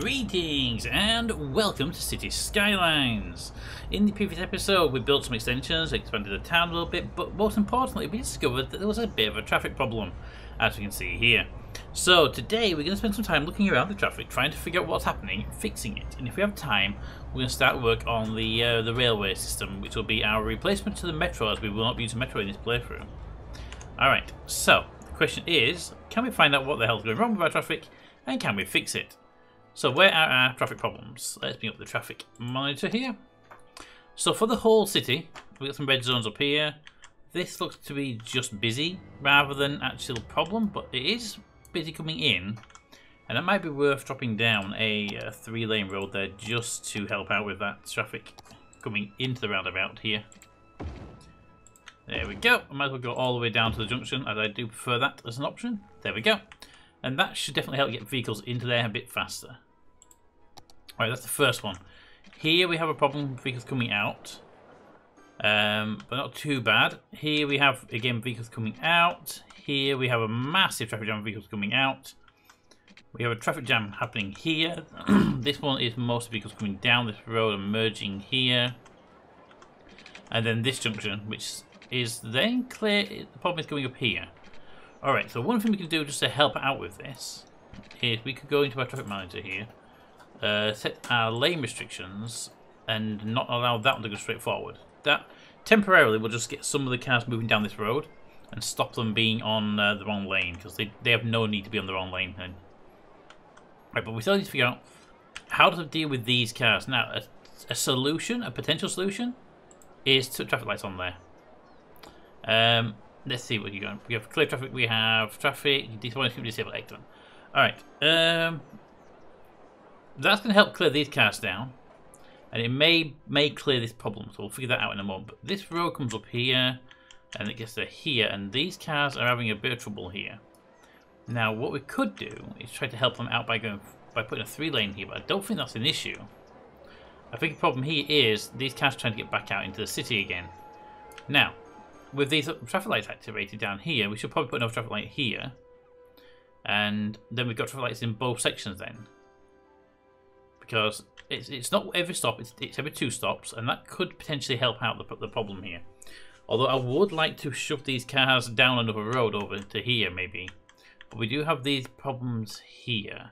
Greetings and welcome to City Skylines. In the previous episode we built some extensions, expanded the town a little bit, but most importantly we discovered that there was a bit of a traffic problem, as we can see here. So today we're going to spend some time looking around the traffic, trying to figure out what's happening, fixing it, and if we have time we're going to start work on the, uh, the railway system, which will be our replacement to the metro as we will not be using metro in this playthrough. Alright, so the question is, can we find out what the hell's going wrong with our traffic, and can we fix it? So where are our traffic problems? Let's bring up the traffic monitor here. So for the whole city, we've got some red zones up here. This looks to be just busy rather than actual problem, but it is busy coming in. And it might be worth dropping down a, uh, a three lane road there just to help out with that traffic coming into the roundabout here. There we go. I might as well go all the way down to the junction as I do prefer that as an option. There we go. And that should definitely help get vehicles into there a bit faster. Alright, that's the first one. Here we have a problem with vehicles coming out. Um, but not too bad. Here we have, again, vehicles coming out. Here we have a massive traffic jam of vehicles coming out. We have a traffic jam happening here. this one is most vehicles coming down this road and merging here. And then this junction, which is then clear. The problem is going up here. Alright, so one thing we can do just to help out with this is we could go into our traffic manager here, uh, set our lane restrictions, and not allow that one to go straight forward. That temporarily will just get some of the cars moving down this road and stop them being on uh, the wrong lane because they, they have no need to be on the wrong lane. Then. Right, but we still need to figure out how to deal with these cars. Now, a, a solution, a potential solution, is to traffic lights on there. Um, let's see what you got. We have clear traffic. We have traffic. Disable, disable, excellent. All right. Um, that's going to help clear these cars down, and it may may clear this problem. So we'll figure that out in a moment. But this road comes up here, and it gets to here, and these cars are having a bit of trouble here. Now, what we could do is try to help them out by going by putting a three lane here, but I don't think that's an issue. I think the problem here is these cars trying to get back out into the city again. Now, with these traffic lights activated down here, we should probably put another traffic light here. And then we've got traffic lights in both sections then. Because it's, it's not every stop, it's, it's every two stops, and that could potentially help out the, the problem here. Although I would like to shove these cars down another road over to here maybe. But we do have these problems here.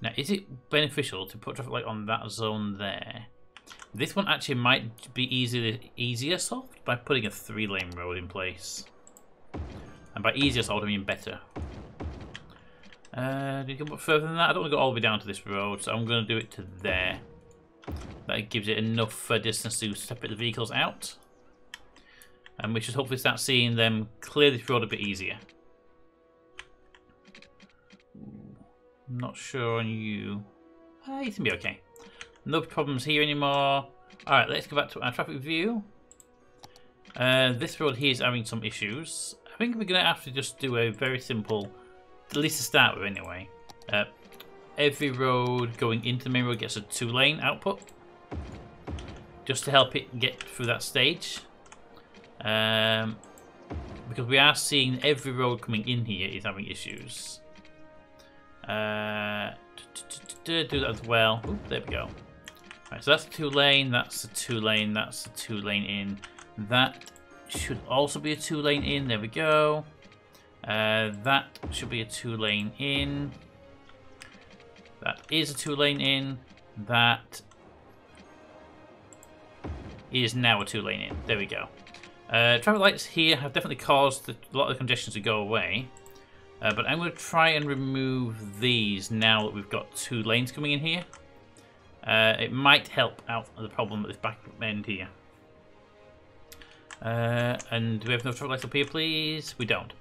Now, is it beneficial to put traffic light on that zone there? This one actually might be easier easier solved by putting a three lane road in place. And by easier solved I mean better. Uh, do you go further than that? I don't want to go all the way down to this road, so I'm going to do it to there. That gives it enough uh, distance to separate the vehicles out. And we should hopefully start seeing them clear this road a bit easier. Not sure on you. Uh, you can be okay. No problems here anymore. Alright, let's go back to our traffic view. Uh, this road here is having some issues. I think we're going to have to just do a very simple, at least to start with anyway. Uh, every road going into the main road gets a two-lane output. Just to help it get through that stage. Um, because we are seeing every road coming in here is having issues. Uh, do that as well. Oop, there we go. Right, so that's a two lane, that's a two lane, that's a two lane in. That should also be a two lane in, there we go. Uh, that should be a two lane in. That is a two lane in. That is now a two lane in. There we go. Uh, traffic lights here have definitely caused a lot of the congestion to go away. Uh, but I'm going to try and remove these now that we've got two lanes coming in here. Uh, it might help out the problem at this back end here. Uh, and do we have no lights up here, please? We don't.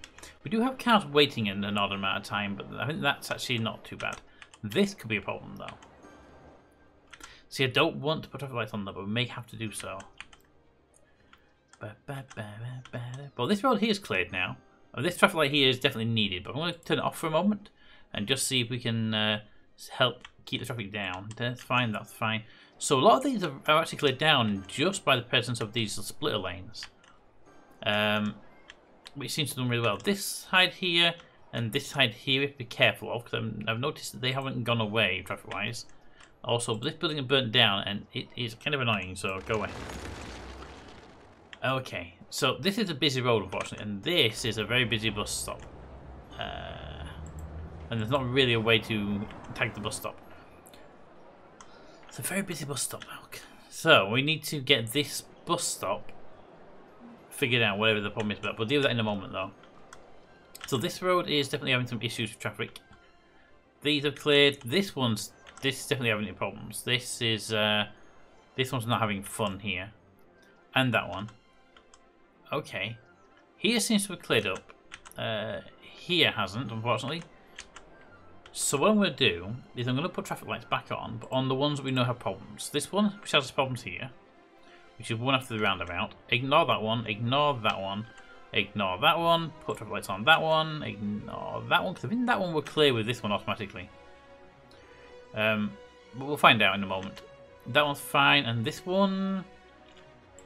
We do have cars waiting in an odd amount of time, but I think that's actually not too bad. This could be a problem, though. See, I don't want to put traffic lights on there, but we may have to do so. Well, this road here is cleared now. Oh, this traffic light here is definitely needed, but I'm going to turn it off for a moment and just see if we can uh, help keep the traffic down. That's fine, that's fine. So a lot of these are, actually cleared down just by the presence of these splitter lanes. Um, which seems to do really well. This side here And this side here, to be careful of, because I've noticed that they haven't gone away traffic-wise. Also, this building burnt down, and it is kind of annoying, so go away. Okay, so this is a busy road, unfortunately, and this is a very busy bus stop. Uh, and there's not really a way to tag the bus stop. It's a very busy bus stop now. So, we need to get this bus stop figured out, whatever the problem is, but we'll deal with that in a moment, though. So this road is definitely having some issues with traffic. These are cleared. This one's this is definitely having problems. This is uh, this one's not having fun here, and that one. Okay, here seems to have cleared up. Uh, here hasn't, unfortunately. So what I'm going to do is I'm going to put traffic lights back on, but on the ones that we know have problems. This one, which has problems here, which is one after the roundabout. Ignore that one, ignore that one, ignore that one, put traffic lights on that one, ignore that one, because I think that one will clear with this one automatically. Um, but we'll find out in a moment. That one's fine, and this one...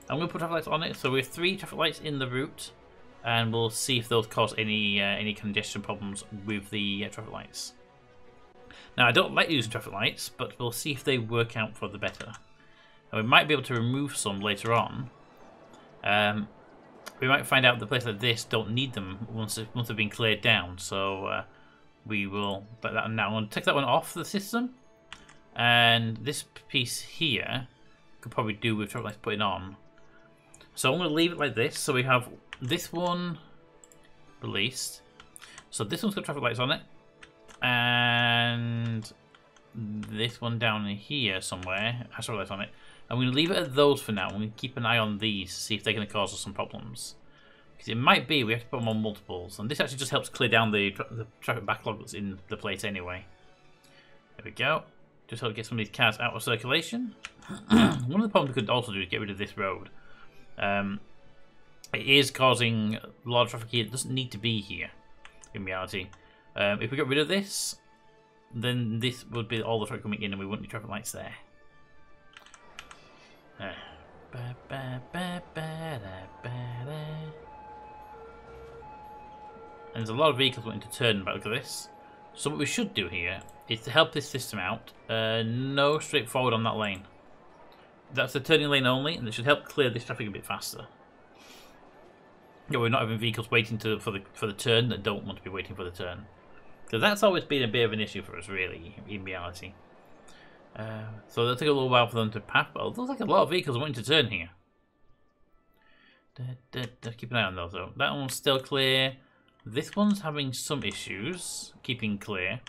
I'm going to put traffic lights on it, so we have three traffic lights in the route, and we'll see if those cause any uh, any congestion problems with the uh, traffic lights. Now, I don't like using traffic lights, but we'll see if they work out for the better. And we might be able to remove some later on. Um, we might find out the places like this don't need them once, once they've been cleared down, so uh, we will that now. I'm take that one off the system. And this piece here could probably do with traffic lights putting on. So I'm going to leave it like this. So we have this one released. So this one's got traffic lights on it. And this one down here somewhere I saw lights on it. I'm going to leave it at those for now. I'm going to keep an eye on these, see if they're going to cause us some problems. Because it might be we have to put them on multiples. And this actually just helps clear down the, tra the traffic backlog that's in the plate anyway. There we go. Just help get some of these cars out of circulation. One of the problems we could also do is get rid of this road. Um, it is causing a lot of traffic here. It doesn't need to be here, in reality. Um, if we get rid of this, then this would be all the traffic coming in and we wouldn't need traffic lights there. Uh, and there's a lot of vehicles wanting to turn back. Look at this. So what we should do here is to help this system out, uh, no straightforward on that lane. That's the turning lane only, and it should help clear this traffic a bit faster. Yeah, we're not having vehicles waiting to, for the for the turn that don't want to be waiting for the turn. Because that's always been a bit of an issue for us, really, in reality. Uh, so it'll take a little while for them to pass, but it looks like a lot of vehicles wanting to turn here. Da, da, da. Keep an eye on those, though. That one's still clear. This one's having some issues keeping clear.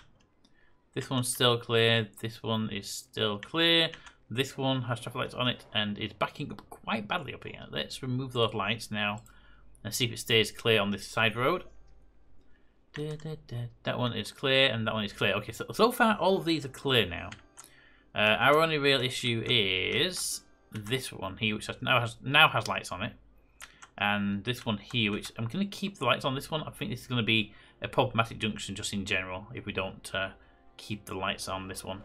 This one's still clear. This one is still clear. This one has traffic lights on it and is backing up quite badly up here. Let's remove those lights now and see if it stays clear on this side road. That one is clear and that one is clear. Okay, so, so far all of these are clear now. Uh, our only real issue is this one here, which now has now has lights on it and this one here, which I'm going to keep the lights on this one. I think this is going to be a problematic junction just in general if we don't uh, keep the lights on this one.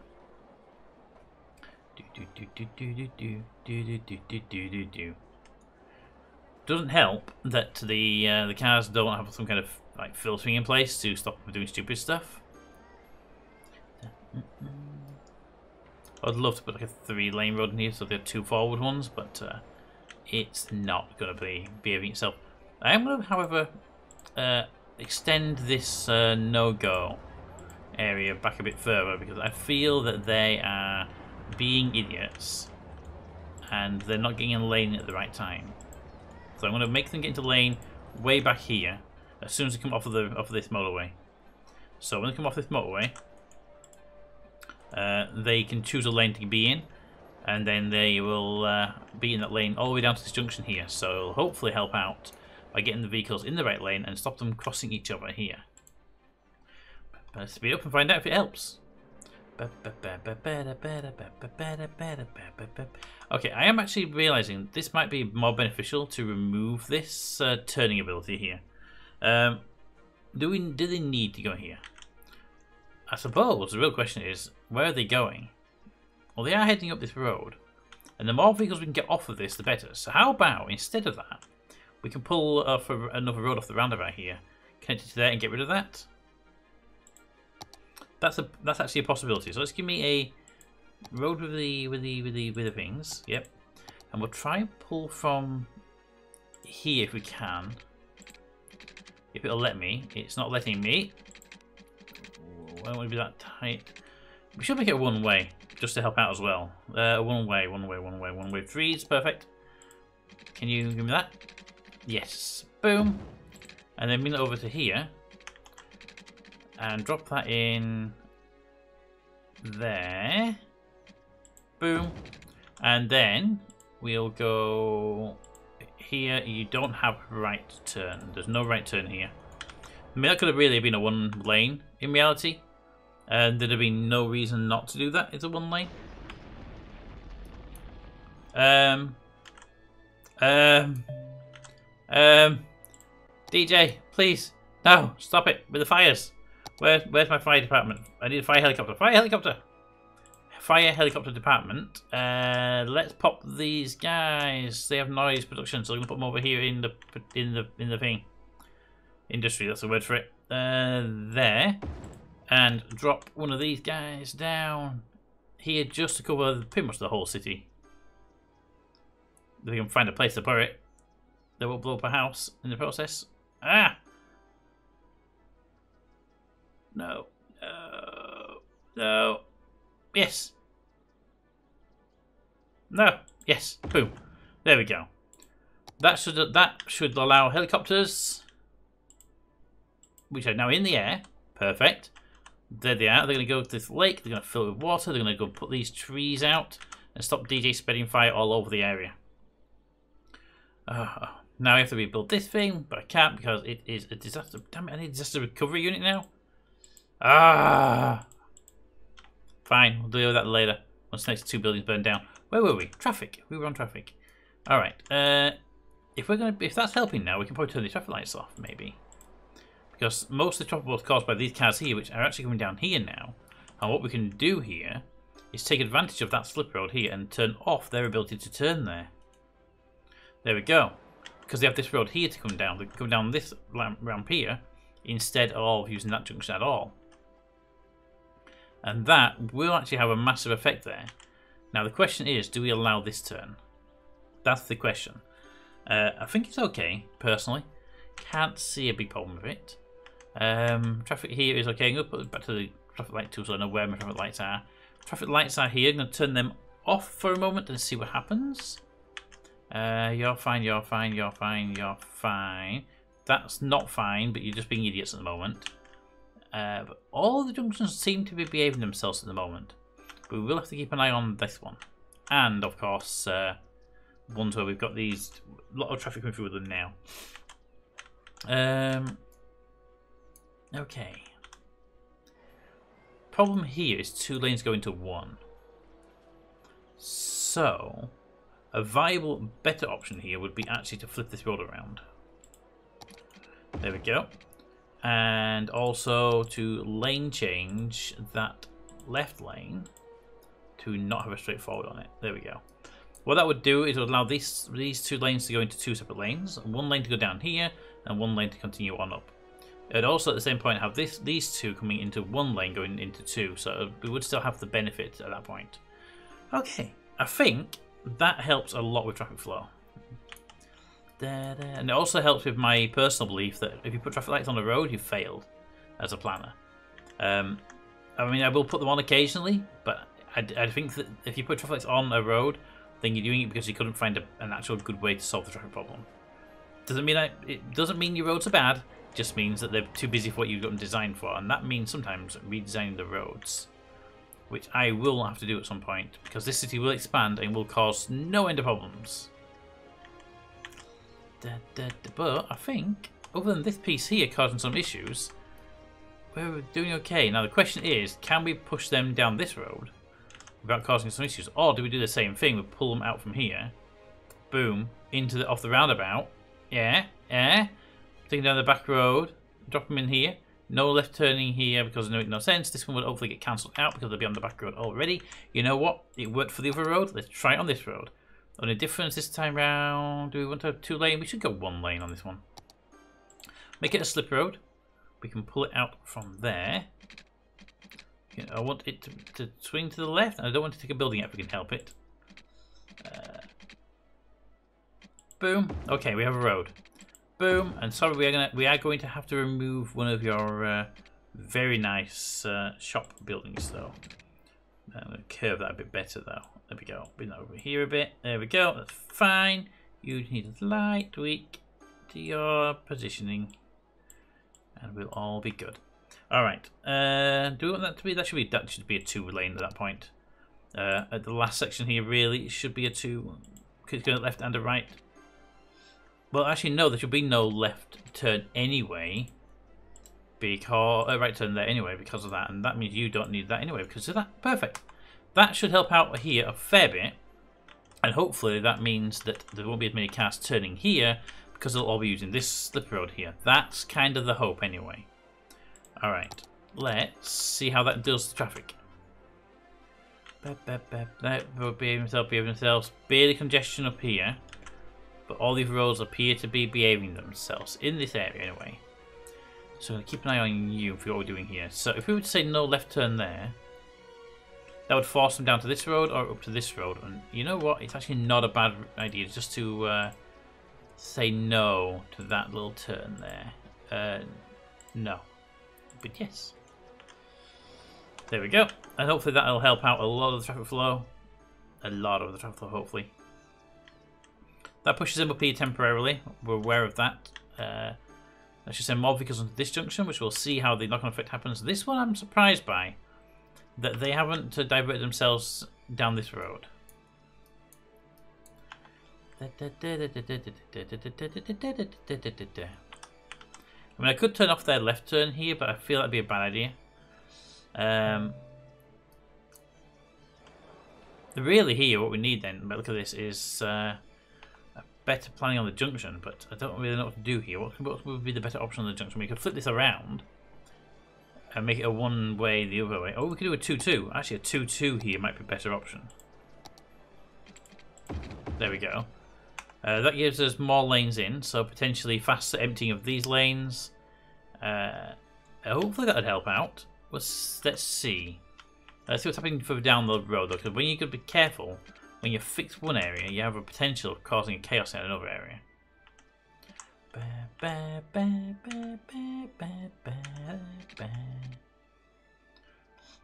Doesn't help that the uh, the cars don't have some kind of like filtering in place to stop them doing stupid stuff. I'd love to put like a three lane road in here so there are two forward ones, but uh, it's not going to be behaving itself. I am going to, however, uh, extend this uh, no-go area back a bit further because I feel that they are being idiots and they're not getting in lane at the right time. So I'm going to make them get into lane way back here as soon as they come off of the off of this motorway. So when they come off this motorway, uh, they can choose a lane to be in and then they will uh, be in that lane all the way down to this junction here. So it'll hopefully help out by getting the vehicles in the right lane and stop them crossing each other here. Let's speed up and find out if it helps. Okay, I am actually realizing this might be more beneficial to remove this uh, turning ability here. Um, do we do they need to go here? I suppose the real question is where are they going? Well, they are heading up this road, and the more vehicles we can get off of this, the better. So how about, instead of that, we can pull off another road off the roundabout here, connect it to there and get rid of that? that's a that's actually a possibility. So let's give me a road with the with the with the with the things. Yep. And we'll try and pull from here if we can. If it'll let me. It's not letting me. Why won't it be that tight? We should make it one way, just to help out as well. Uh, one way, one way, one way, one way. Freeze, perfect. Can you give me that? Yes. Boom. And then bring it over to here. And drop that in there. Boom. And then we'll go here. You don't have right turn. There's no right turn here. I mean, that could have really been a one lane in reality. And there'd have been no reason not to do that. It's a one lane. Um. Um. Um. DJ, please. No, stop it with the fires. Where, where's my fire department? I need a fire helicopter. Fire helicopter! Fire helicopter department. Uh, let's pop these guys. They have noise production, so I'm gonna put them over here in the in the in the thing. Industry, that's the word for it. Uh, there and drop one of these guys down here just to cover pretty much the whole city. If we can find a place to put it, they will blow up a house in the process. Ah! No. No. No. Yes. No. Yes. Boom. There we go. That should that should allow helicopters, which are now in the air. Perfect. There they are. They're going to go to this lake. They're going to fill it with water. They're going to go put these trees out and stop DJ spreading fire all over the area. Uh, now I have to rebuild this thing, but I can't because it is a disaster. Damn it, I need a disaster recovery unit now. Ah. Fine, we'll deal with that later. Once the next two buildings burn down. Where were we? Traffic. We were on traffic. All right. Uh, if we're gonna, if that's helping now, we can probably turn the traffic lights off, maybe. Because most of the trouble was caused by these cars here, which are actually coming down here now. And what we can do here is take advantage of that slip road here and turn off their ability to turn there. There we go. Because they have this road here to come down. They come down this ramp here instead of using that junction at all. And that will actually have a massive effect there. Now the question is, do we allow this turn? That's the question. Uh, I think it's okay, personally. Can't see a big problem with it. Um, traffic here is okay. I'm going to put back to the traffic light tool so I know where my traffic lights are. Traffic lights are here. I'm going to turn them off for a moment and see what happens. Uh, you're fine, you're fine, you're fine, you're fine. That's not fine, but you're just being idiots at the moment. Uh, but all the junctions seem to be behaving themselves at the moment. But we will have to keep an eye on this one. And, of course, uh, ones where we've got these... A lot of traffic coming through with them now. Um, Okay. Problem here is two lanes go into one. So, a viable, better option here would be actually to flip this road around. There we go. And also to lane change that left lane to not have a straight forward on it. There we go. What that would do is it would allow these these two lanes to go into two separate lanes. One lane to go down here and one lane to continue on up. It would also at the same point have this these two coming into one lane going into two, so we would still have the benefit at that point. Okay, I think that helps a lot with traffic flow. And it also helps with my personal belief that if you put traffic lights on the road, you've failed as a planner. Um, I mean, I will put them on occasionally, but I, I think that if you put traffic lights on a road, then you're doing it because you couldn't find a, an actual good way to solve the traffic problem. Doesn't mean I, it doesn't mean your roads are bad just means that they're too busy for what you've got them designed for, and that means sometimes redesigning the roads, which I will have to do at some point, because this city will expand and will cause no end of problems. Da, da, da, but I think, other than this piece here causing some issues, we're doing okay. Now the question is, can we push them down this road without causing some issues, or do we do the same thing? We pull them out from here, boom, into the off the roundabout, yeah, yeah, taking down the back road, drop them in here. No left turning here because it makes no sense. This one will hopefully get cancelled out because they'll be on the back road already. You know what? It worked for the other road. Let's try it on this road. Only difference this time round. Do we want to have two lane? We should go one lane on this one. Make it a slip road. We can pull it out from there. I want it to, to swing to the left. I don't want to take a building if we can help it. Uh, boom. Okay, we have a road. Boom. And sorry, we are gonna we are going to have to remove one of your uh, very nice uh, shop buildings, though. Curve that a bit better, though. There we go. That over here a bit. There we go. That's fine. You need a slight tweak to your positioning, and we'll all be good. All right. Uh, do we want that to be? That should be. That should be a two lane at that point. Uh, at the last section here, really, it should be a two. Because going left and a right. Well, actually, no. There should be no left turn anyway. Because uh, right turn there anyway because of that, and that means you don't need that anyway because of that. Perfect. That should help out here a fair bit, and hopefully that means that there won't be as many cars turning here because they'll all be using this slip road here. That's kind of the hope anyway. All right, let's see how that deals with traffic. That will behave themselves, behave themselves. Barely congestion up here, but all these roads appear to be behaving themselves in this area anyway. So keep an eye on you for what we're doing here. So if we were to say no left turn there, that would force them down to this road or up to this road. And you know what? It's actually not a bad idea just to uh, say no to that little turn there. Uh, no. But yes. There we go. And hopefully that'll help out a lot of the traffic flow. A lot of the traffic flow, hopefully. That pushes them up here temporarily. We're aware of that. Uh, let's just send more vehicles onto this junction, which we'll see how the knock-on effect happens. This one I'm surprised by. That they haven't uh, diverted themselves down this road. I mean, I could turn off their left turn here, but I feel that'd be a bad idea. Um, really here, what we need then, but look at this, is uh, better planning on the junction, but I don't really know what to do here. What, what would be the better option on the junction? We could flip this around and make it a one way the other way. Oh, we could do a 2-2. Actually, a 2-2 here might be a better option. There we go. Uh, that gives us more lanes in, so potentially faster emptying of these lanes. Uh, hopefully that would help out. Let's, let's see. Let's see what's happening further down the road, though, because when you to be careful, when you fix one area, you have a potential of causing chaos in another area.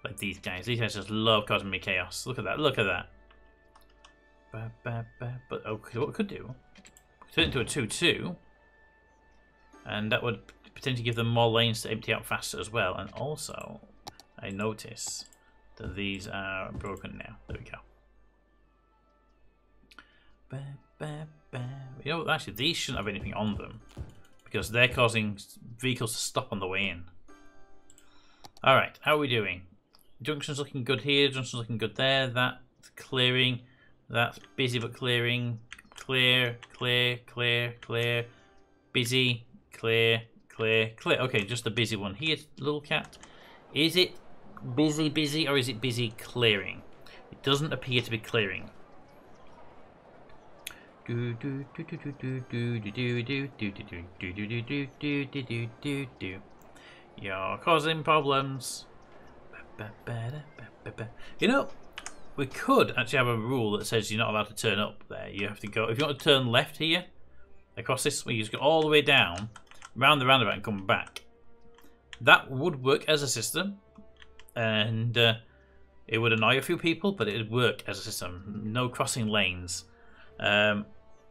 Like these guys. These guys just love causing me chaos. Look at that. Look at that. But okay, oh, what we could do, turn it into a 2-2, and that would potentially give them more lanes to empty out faster as well. And also, I notice that these are broken now. There we go. You know, actually, these shouldn't have anything on them because they're causing vehicles to stop on the way in. All right, how are we doing? Junction's looking good here. Junction's looking good there. That's clearing. That's busy but clearing. Clear, clear, clear, clear. Busy, clear, Clear, clear. Okay, just a busy one here, little cat. Is it busy, busy, or is it busy clearing? It doesn't appear to be clearing. You're causing problems. You know, we could actually have a rule that says you're not allowed to turn up there. You have to go if you want to turn left here across this way. You just go all the way down round the roundabout and come back. That would work as a system, and uh, it would annoy a few people, but it would work as a system. No crossing lanes. Um,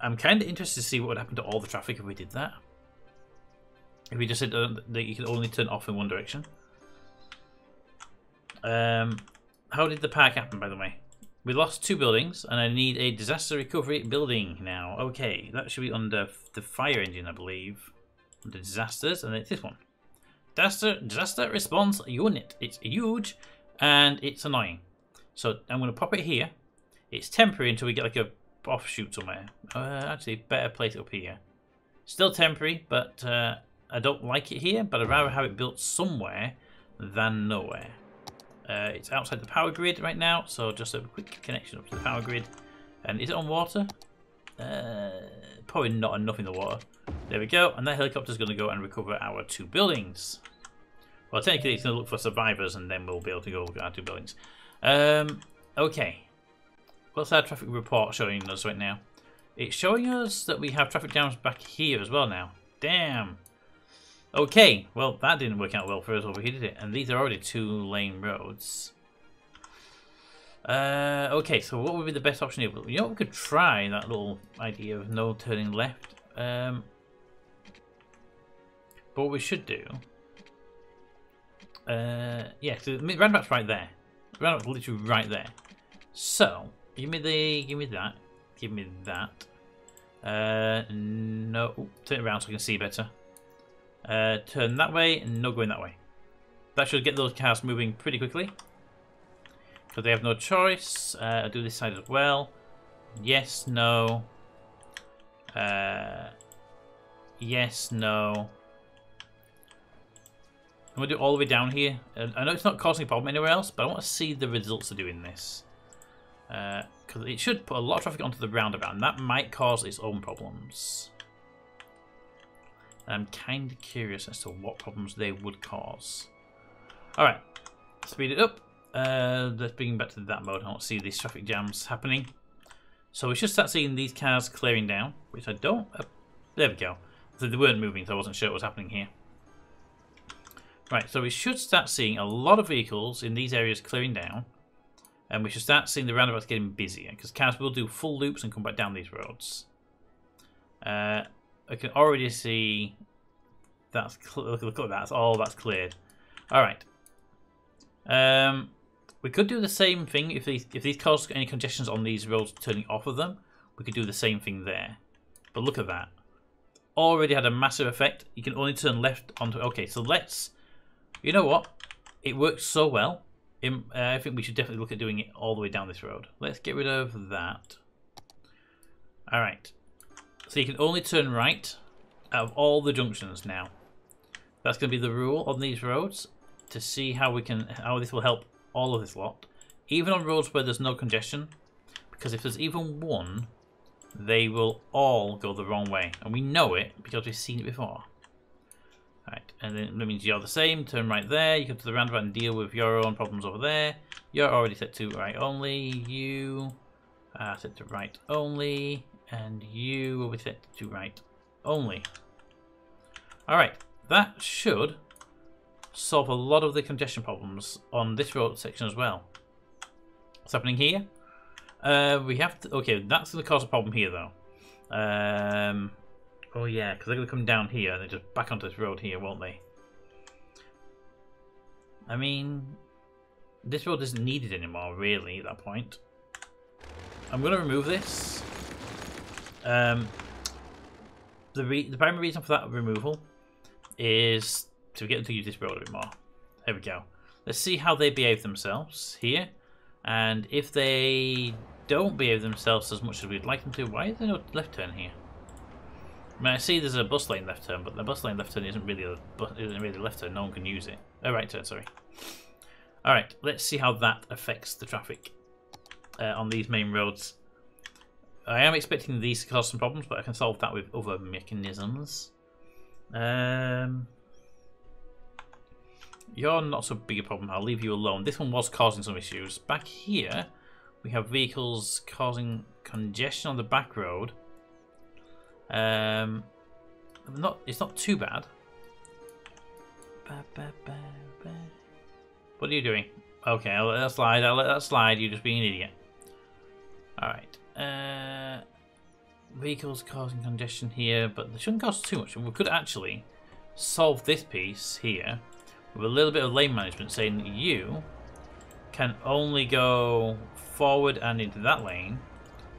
I'm kind of interested to see what would happen to all the traffic if we did that. If we just said uh, that you could only turn off in one direction. Um, how did the park happen, by the way? We lost two buildings, and I need a disaster recovery building now. Okay, that should be under the fire engine, I believe Under disasters, and it's this one. Disaster, disaster response unit. It's huge and it's annoying. So I'm going to pop it here. It's temporary until we get like a offshoot somewhere. Uh, actually, better place up here. Still temporary, but uh, I don't like it here, but I'd rather have it built somewhere than nowhere. Uh, it's outside the power grid right now, so just a quick connection up to the power grid. And is it on water? Uh, probably not enough in the water. There we go, and that helicopter is going to go and recover our two buildings. Well, technically, it's going to look for survivors, and then we'll be able to go look at our two buildings. Um, okay. What's our traffic report showing us right now? It's showing us that we have traffic jams back here as well now. Damn. Okay, well, that didn't work out well for us over here, did it? And these are already two-lane roads. Uh, okay, so what would be the best option here? You know, we could try that little idea of no turning left. Um, but what we should do... Uh, yeah, so roundabout's right there. Roundabout's literally right there. So, give me the, give me that, give me that. Uh, no, Ooh, turn it around so I can see better. Uh, turn that way, and no going that way. That should get those cars moving pretty quickly. Because they have no choice. Uh, I'll do this side as well. Yes, no. Uh, yes, no. I'm going to do it all the way down here. I know it's not causing a problem anywhere else, but I want to see the results of doing this. Because uh, it should put a lot of traffic onto the roundabout, and that might cause its own problems. And I'm kind of curious as to what problems they would cause. Alright, speed it up. Uh, let's bring back to that mode. I to see these traffic jams happening. So we should start seeing these cars clearing down, which I don't... Uh, there we go. So they weren't moving, so I wasn't sure what was happening here. Right, so we should start seeing a lot of vehicles in these areas clearing down. And we should start seeing the roundabouts getting busier, because cars will do full loops and come back down these roads. Uh, I can already see that's look, look at that. That's all that's cleared. All right. Um, we could do the same thing if these if these cause any congestions on these roads turning off of them. We could do the same thing there. But look at that. Already had a massive effect. You can only turn left onto. Okay, so let's. You know what? It works so well. Uh, I think we should definitely look at doing it all the way down this road. Let's get rid of that. All right. So you can only turn right out of all the junctions now. That's going to be the rule on these roads to see how we can how this will help all of this lot. Even on roads where there's no congestion, because if there's even one, they will all go the wrong way. And we know it because we've seen it before. Right, and then that means you're the same, turn right there, you come to the roundabout and deal with your own problems over there. You're already set to right only, you are set to right only, and you will be set to right only. Alright, that should solve a lot of the congestion problems on this road section as well. What's happening here? Uh, we have to... Okay, that's going to cause a problem here, though. Um, oh, yeah, because they're going to come down here and then just back onto this road here, won't they? I mean, this road isn't needed anymore, really, at that point. I'm going to remove this. Um, the, the primary reason for that removal is to get them to use this road a bit more. There we go. Let's see how they behave themselves here. And if they don't behave themselves as much as we'd like them to, why is there no left turn here? I mean, I see there's a bus lane left turn, but the bus lane left turn isn't really a isn't really a left turn. No one can use it. Oh, right turn, sorry. All right, let's see how that affects the traffic uh, on these main roads. I am expecting these to cause some problems, but I can solve that with other mechanisms. Um, you're not so big a problem. I'll leave you alone. This one was causing some issues. Back here, we have vehicles causing congestion on the back road. Um, not. It's not too bad. What are you doing? Okay, I'll let that slide. I'll let that slide. You're just being an idiot. Alright. Uh, vehicles causing congestion here, but they shouldn't cause too much. We could actually solve this piece here with a little bit of lane management saying that you can only go forward and into that lane,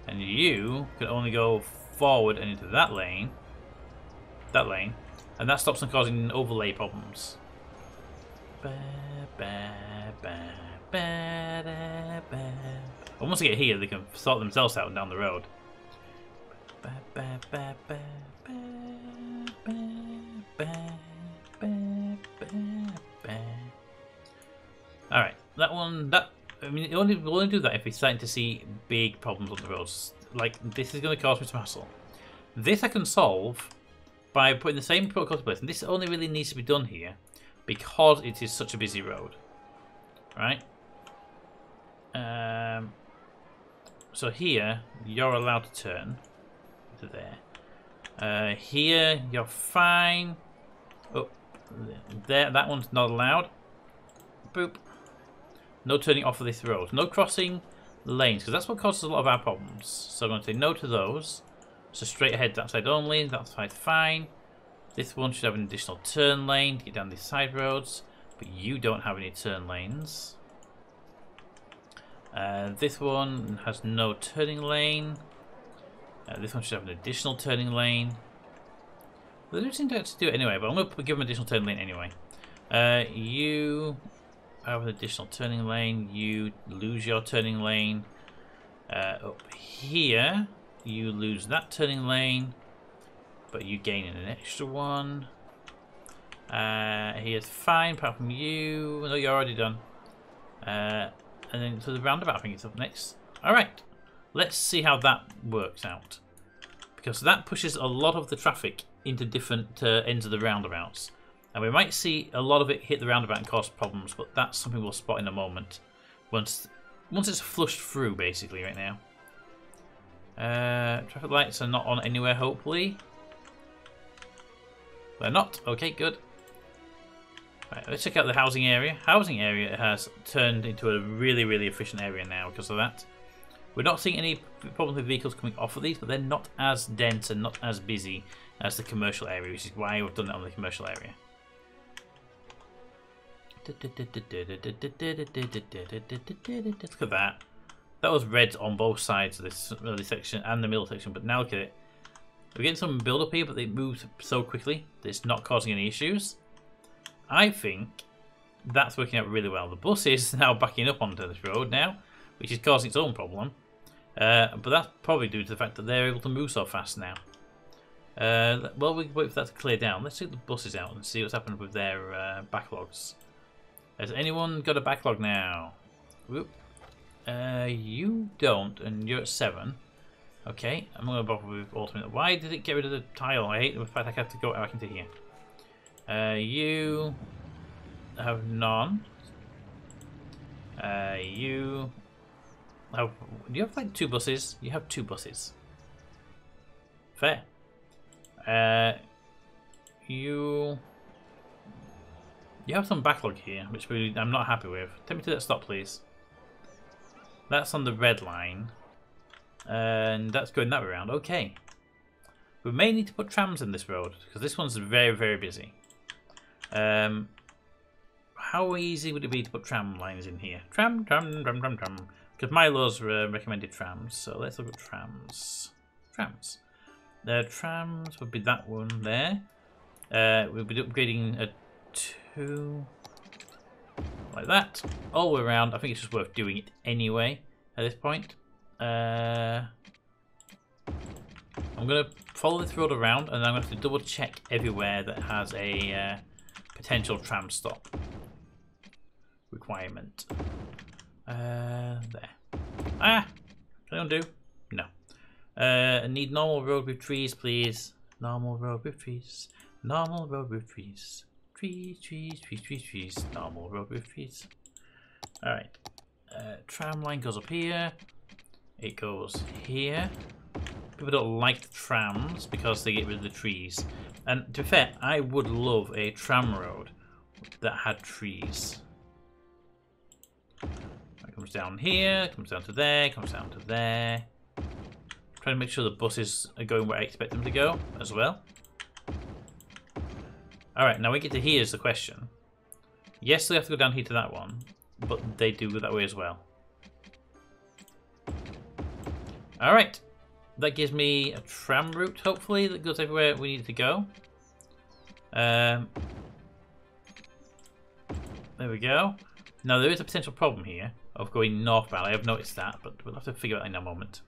and you can only go forward and into that lane, that lane, and that stops them causing overlay problems. And once they get here, they can sort themselves out and down the road. Alright, that one, that, I mean, only, we'll only do that if we're starting to see big problems on the roads. Like, this is going to cause me some hassle. This I can solve by putting the same protocol place, and this only really needs to be done here because it is such a busy road. Right? Um, so here, you're allowed to turn to there. Uh, here, you're fine. Oh, there, that one's not allowed. Boop. No turning off of this road. No crossing lanes, because that's what causes a lot of our problems. So I'm going to say no to those. So straight ahead, that side only. That side fine. This one should have an additional turn lane to get down these side roads, but you don't have any turn lanes. Uh, this one has no turning lane. Uh, this one should have an additional turning lane. They don't seem to to do it anyway, but I'm going to give them additional turning lane anyway. Uh, you have an additional turning lane. You lose your turning lane. Uh, up here, you lose that turning lane, but you gain an extra one. Uh, he is fine, apart from you. No, you're already done. Uh, and then to the roundabout, I think it's up next. Alright, let's see how that works out. Because that pushes a lot of the traffic into different uh, ends of the roundabouts. And we might see a lot of it hit the roundabout and cause problems, but that's something we'll spot in a moment. Once once it's flushed through, basically, right now. Uh, traffic lights are not on anywhere, hopefully. They're not. Okay, good. Right, let's check out the housing area. Housing area has turned into a really, really efficient area now because of that. We're not seeing any problems with vehicles coming off of these, but they're not as dense and not as busy as the commercial area, which is why we've done it on the commercial area. Look at that. That was red on both sides of this early section and the middle section, but now look at it. We're getting some build up here, but they move so quickly that it's not causing any issues. I think that's working out really well. The bus is now backing up onto this road now, which is causing its own problem. Uh, but that's probably due to the fact that they're able to move so fast now. Uh, well, we wait for that to clear down. Let's take the buses out and see what's happened with their uh, backlogs. Has anyone got a backlog now? Whoop. Uh, you don't, and you're at 7. Okay, I'm going to bother with ultimate. Why did it get rid of the tile? I hate the fact I have to go back into here. Uh, you have none. Uh, you have. Do you have like two buses? You have two buses. Fair. Uh, you. You have some backlog here, which we, I'm not happy with. Take me to that stop, please. That's on the red line. And that's going that way around. Okay. We may need to put trams in this road, because this one's very, very busy. Um, how easy would it be to put tram lines in here? Tram, tram, tram, tram, tram. Because Milo's uh, recommended trams, so let's look at trams. Trams. The trams would be that one there. Uh, we'll be upgrading a two like that all the way around. I think it's just worth doing it anyway at this point. Uh, I'm going to follow this road around and I'm going to double check everywhere that has a uh, potential tram stop requirement. Uh, there. Ah! Can I do? No. Uh, need normal road with trees, please. Normal road with trees. Normal road with trees. Trees, trees, trees, trees, trees. Normal road with trees. Alright. Uh, tram line goes up here. It goes here. People don't like the trams because they get rid of the trees. And to be fair, I would love a tram road that had trees. It comes down here, comes down to there, comes down to there. Trying to make sure the buses are going where I expect them to go as well. Alright, now we get to here is the question. Yes, they have to go down here to that one, but they do go that way as well. Alright, that gives me a tram route, hopefully, that goes everywhere we need to go. Um, there we go. Now, there is a potential problem here of going northbound. I have noticed that, but we'll have to figure it out in a moment.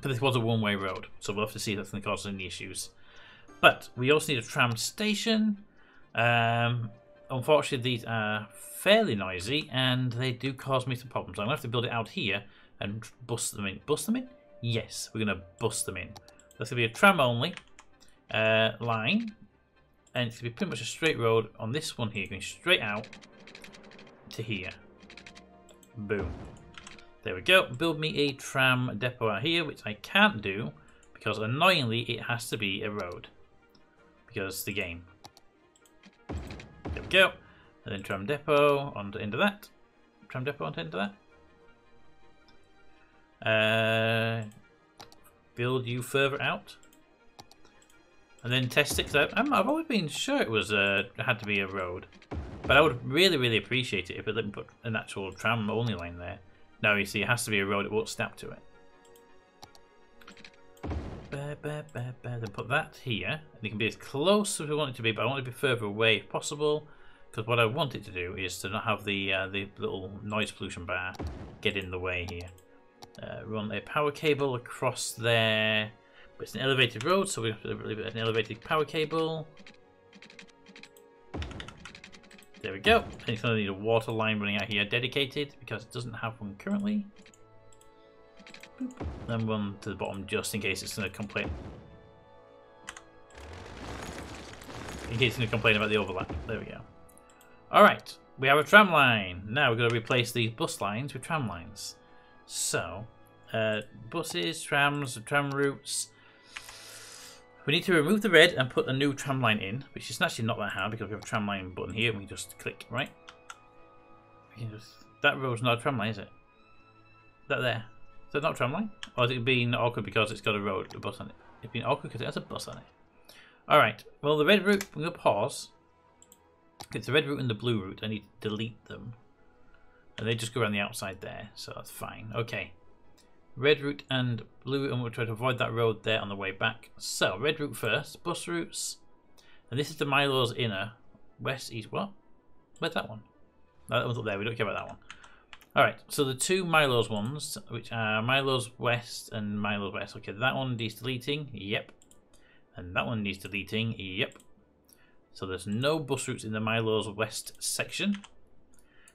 But this was a one-way road, so we'll have to see if that's going to cause any issues. But we also need a tram station. Um, unfortunately, these are fairly noisy and they do cause me some problems. I'm going to have to build it out here and bust them in. Bust them in? Yes, we're going to bust them in. That's going to be a tram only uh, line. and it's going to be pretty much a straight road on this one here, going straight out to here. Boom. There we go. Build me a tram depot out here, which I can't do because annoyingly it has to be a road because the game. There we go. And then tram depot onto into that. Tram depot onto into that. Uh, build you further out. And then test it. i I've always been sure it was uh, had to be a road, but I would really, really appreciate it if it let me put an actual tram only line there. Now you see, it has to be a road. It won't snap to it. Then put that here, and it can be as close as we want it to be, but I want it to be further away if possible. Because what I want it to do is to not have the uh, the little noise pollution bar get in the way here. Uh, run a power cable across there but it's an elevated road, so we have to leave an elevated power cable. There we go. And it's going to need a water line running out here dedicated because it doesn't have one currently. Then one to the bottom just in case it's going to complain. In case it's going to complain about the overlap. There we go. Alright, we have a tram line. Now we're going to replace these bus lines with tram lines. So, uh, buses, trams, tram routes, we need to remove the red and put a new tram line in, which is actually not that hard because we have a tram line button here and we just click, right? Just, that road's not a tram line, is it? That there. That not a tram line? Or is it being awkward because it's got a road, a bus on it? It's been awkward because it has a bus on it. Alright, well the red route, I'm going to pause. It's the red route and the blue route, I need to delete them. And they just go around the outside there, so that's fine. Okay. Red route and blue and we'll try to avoid that road there on the way back. So, red route first, bus routes. And this is the Milo's inner. West, east, what? Where's that one? that one's up there, we don't care about that one. Alright, so the two Milo's ones, which are Milo's West and Milo's West. Okay, that one needs deleting, yep. And that one needs deleting, yep. So there's no bus routes in the Milo's West section.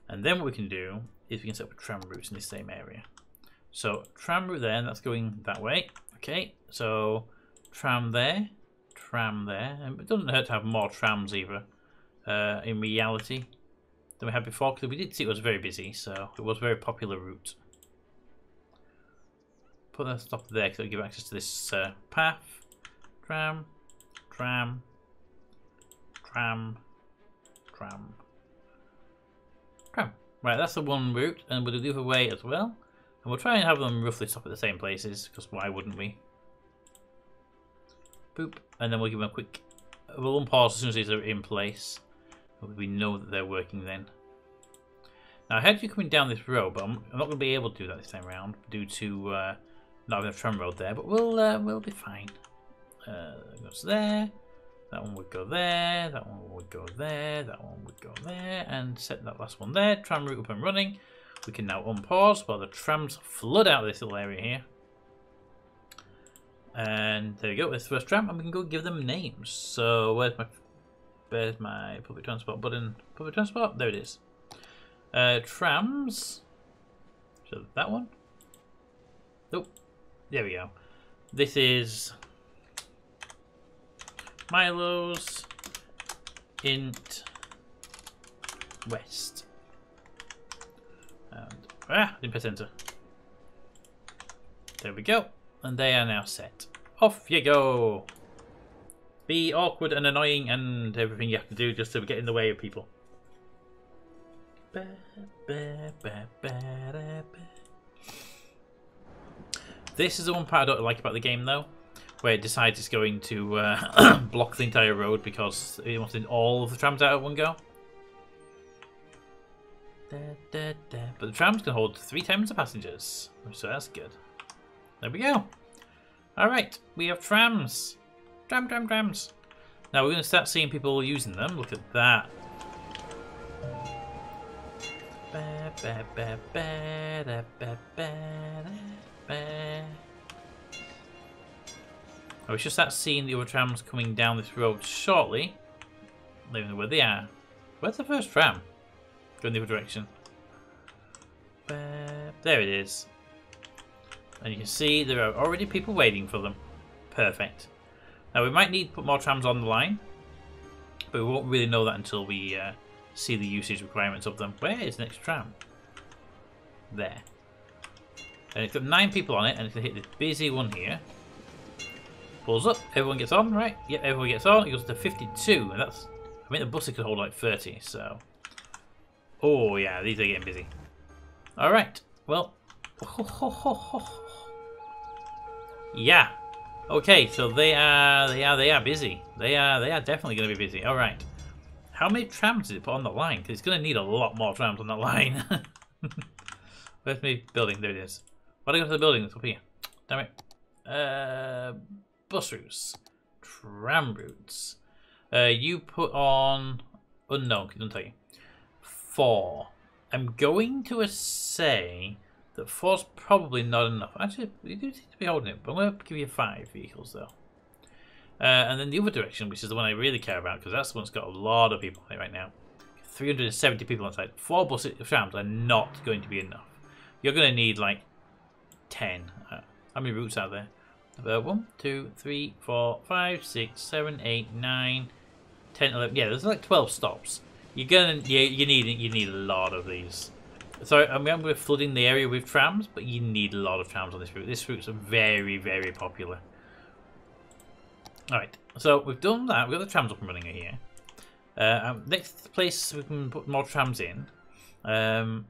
And then what we can do is we can set up tram routes in the same area. So tram route there, that's going that way. Okay, so tram there, tram there. And it doesn't hurt to have more trams either, uh, in reality, than we had before, because we did see it was very busy, so it was a very popular route. Put that stop there, because it'll give access to this uh, path. Tram, tram, tram, tram, tram. Right, that's the one route, and we'll do the other way as well. And we'll try and have them roughly stop at the same places, because why wouldn't we? Boop. And then we'll give them a quick... We'll unpause as soon as these are in place. We know that they're working then. Now I had you coming down this road, but I'm, I'm not going to be able to do that this time around due to uh, not having a tram road there. But we'll uh, we'll be fine. Uh, goes there. That one would go there. That one would go there. That one would go there, and set that last one there. Tram route up and running. We can now unpause while the trams flood out of this little area here. And there we go, there's the first tram, and we can go give them names. So where's my where's my public transport button? Public transport? There it is. Uh, trams. So that one. Nope. There we go. This is Milo's int west. And, ah, didn't press enter. There we go. And they are now set. Off you go. Be awkward and annoying and everything you have to do just to get in the way of people. This is the one part I don't like about the game though, where it decides it's going to uh, block the entire road because it wants all of the trams out at one go. But the trams can hold three times the passengers, so that's good. There we go. Alright, we have trams. Tram, tram, trams. Now we're going to start seeing people using them. Look at that. I we should start seeing the other trams coming down this road shortly. Leaving where they are. Where's the first tram? Go in the other direction. There it is. And you can see there are already people waiting for them. Perfect. Now we might need to put more trams on the line. but we won't really know that until we uh, see the usage requirements of them. Where is the next tram? There. And it's got nine people on it, and it's going to hit this busy one here. Pulls up, everyone gets on, right? Yep, everyone gets on. It goes to 52, and that's... I mean, the bus could hold like 30, so... Oh, yeah, these are getting busy. Alright, well... yeah. Okay, so they are, they are, they are busy. They are, they are definitely going to be busy. Alright. How many trams did it put on the line? Because it's going to need a lot more trams on that line. Where's my building? There it is. Why do I go to the building? It's up here. Damn it. Uh, bus routes. Tram routes. Uh, you put on... Unknown, can not tell you. Four. I'm going to say that four's probably not enough. Actually, you do seem to be holding it, but I'm going to give you five vehicles, though. Uh, and then the other direction, which is the one I really care about, because that's the one that's got a lot of people on it right now. 370 people on site. Four bus trams are not going to be enough. You're going to need, like, 10. Uh, how many routes are there? Uh, 1, 2, 3, 4, 5, 6, 7, 8, 9, 10, 11. Yeah, there's like 12 stops. You're gonna, yeah, you need you need a lot of these. So I mean, we're flooding the area with trams, but you need a lot of trams on this route. This route's very, very popular. Alright, so we've done that. We've got the trams up and running here. Uh, um, next place we can put more trams in. Um,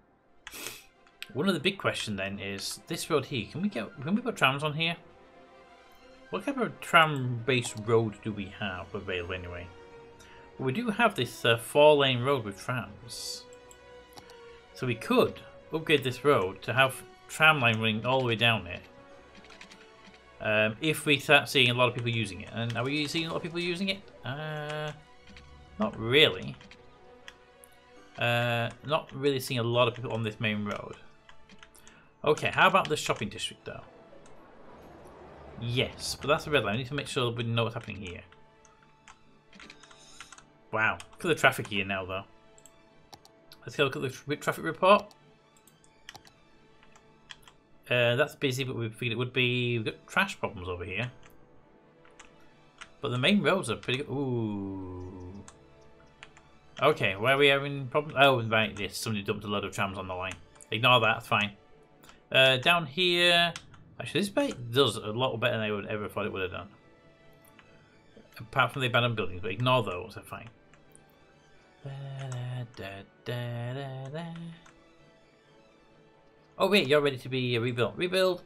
one of the big question then is this road here. Can we get? Can we put trams on here? What kind of tram-based road do we have available anyway? Well, we do have this uh, four-lane road with trams, so we could upgrade this road to have tram line running all the way down it. Um, if we start seeing a lot of people using it, and are we seeing a lot of people using it? Uh, not really. Uh, not really seeing a lot of people on this main road. Okay, how about the shopping district though? Yes, but that's a red line. I need to make sure we know what's happening here. Wow, look at the traffic here now though. Let's go look at the traffic report. Uh, that's busy, but we figured it would be... We've got trash problems over here. But the main roads are pretty good. Ooh. Okay, where are we having problems? Oh, right, yes, somebody dumped a load of trams on the line. Ignore that, it's fine. Uh, down here, actually this bit does a lot better than I would ever thought it would have done. Apart from the abandoned buildings, but ignore those, they're fine. Oh wait, you're ready to be rebuilt. Rebuild!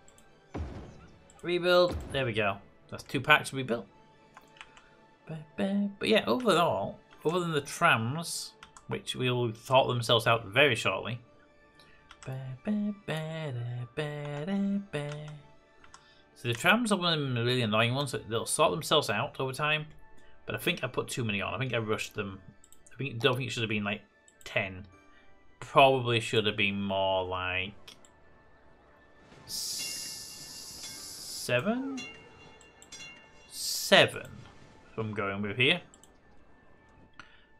Rebuild! There we go. That's two packs rebuilt. But yeah, overall, other than the trams, which will sort themselves out very shortly, so the trams are one of the really annoying ones. They'll sort themselves out over time. But I think I put too many on. I think I rushed them. I think, don't think it should have been like 10. Probably should have been more like... 7? 7. I'm going with here.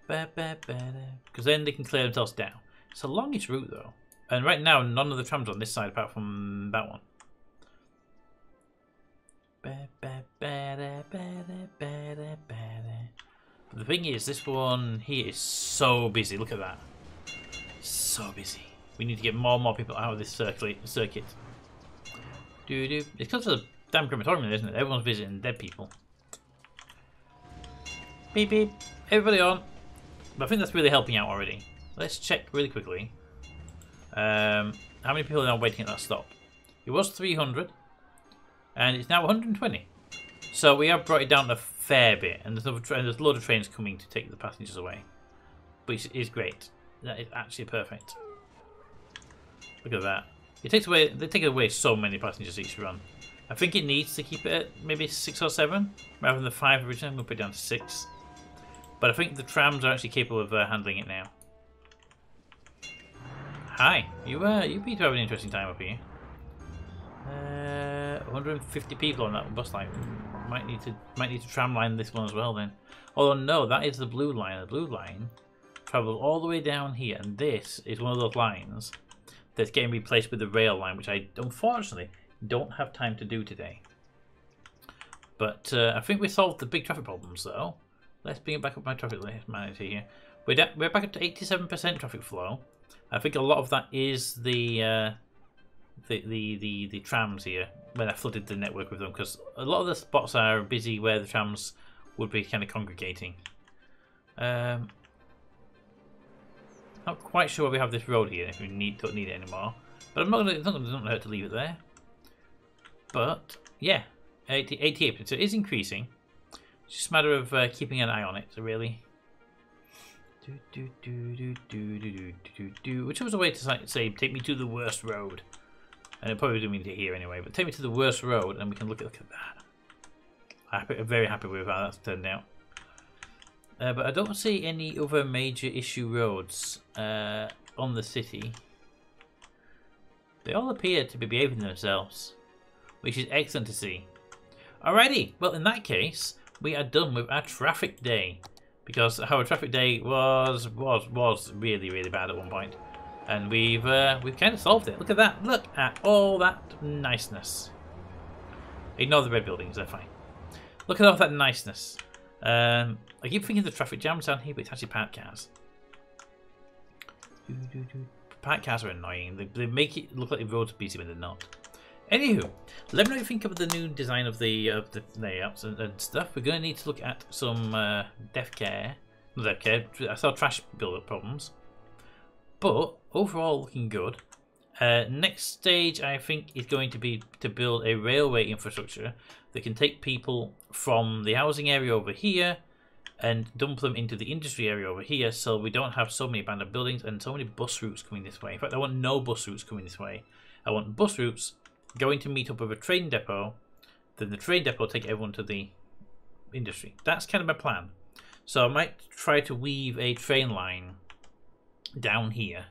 Because then they can clear themselves down. It's the longest route though. And right now, none of the trams on this side apart from that one. But the thing is, this one here is so busy. Look at that. So busy. We need to get more and more people out of this circuit. circuit. Doo -doo. It's because the damn crematorium, isn't it? Everyone's visiting dead people. Beep beep. Everybody on. But I think that's really helping out already. Let's check really quickly. Um, how many people are now waiting at that stop? It was 300, and it's now 120. So we have brought it down a fair bit, and there's, there's a lot of trains coming to take the passengers away. It's, it's great. That is actually perfect. Look at that. It takes away. They take away so many passengers each run. I think it needs to keep it at maybe six or seven rather than the five originally. To put it down to six. But I think the trams are actually capable of uh, handling it now. Hi, you uh, you appear to have an interesting time up here. Uh, 150 people on that bus line. Might need to might need to tramline this one as well then. Although no, that is the blue line. The blue line travels all the way down here, and this is one of those lines that's getting replaced with the rail line, which I unfortunately don't have time to do today. But uh, I think we solved the big traffic problems though. let's bring it back up my traffic manager here. We're, we're back up to 87% traffic flow. I think a lot of that is the, uh, the, the, the, the trams here when I flooded the network with them because a lot of the spots are busy where the trams would be kind of congregating. Um, not quite sure we have this road here if we need don't need it anymore. But I'm not gonna it's not gonna hurt to leave it there. But yeah, 80, 88 so it is increasing. It's just a matter of uh, keeping an eye on it, so really. Do, do, do, do, do, do, do, do, do. Which was a way to say, take me to the worst road. And it probably didn't mean to here anyway, but take me to the worst road and we can look at, look at that. I'm very happy with how that's turned out. Uh, but I don't see any other major issue roads uh, on the city. They all appear to be behaving themselves, which is excellent to see. Alrighty, well in that case, we are done with our traffic day. Because our traffic day was was was really really bad at one point, and we've uh, we've kind of solved it. Look at that! Look at all that niceness. Ignore the red buildings; they're fine. Look at all that niceness. Um, I keep thinking the traffic jams down here, but it's actually parked cars. Parked cars are annoying. They, they make it look like the road's are busy when they're not. Anywho, let me know what you think of the new design of the, uh, the layouts and, and, stuff. We're going to need to look at some uh, death care. Death care, I saw trash build-up problems. But overall looking good. Uh, next stage, I think, is going to be to build a railway infrastructure that can take people from the housing area over here and dump them into the industry area over here so we don't have so many abandoned buildings and so many bus routes coming this way. In fact, I want no bus routes coming this way. I want bus routes going to meet up with a train depot, then the train depot take everyone to the industry. That's kind of my plan. So I might try to weave a train line down here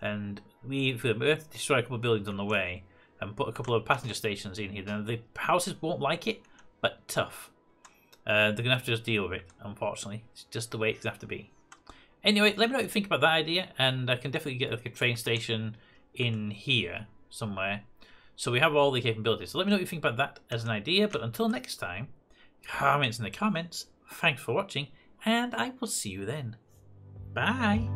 and we have to destroy a couple of buildings on the way and put a couple of passenger stations in here. Then the houses won't like it, but tough. Uh, they're going to have to just deal with it, unfortunately. It's just the way it's going to have to be. Anyway, let me know what you think about that idea, and I can definitely get like a train station in here somewhere. So we have all the capabilities. So let me know what you think about that as an idea, but until next time, comments in the comments. Thanks for watching, and I will see you then. Bye!